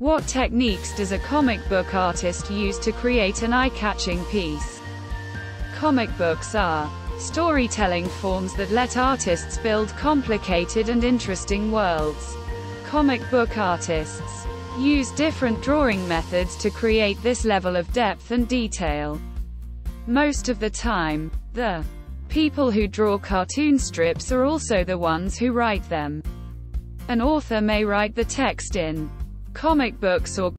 What techniques does a comic book artist use to create an eye-catching piece? Comic books are storytelling forms that let artists build complicated and interesting worlds. Comic book artists use different drawing methods to create this level of depth and detail. Most of the time, the people who draw cartoon strips are also the ones who write them. An author may write the text in comic books or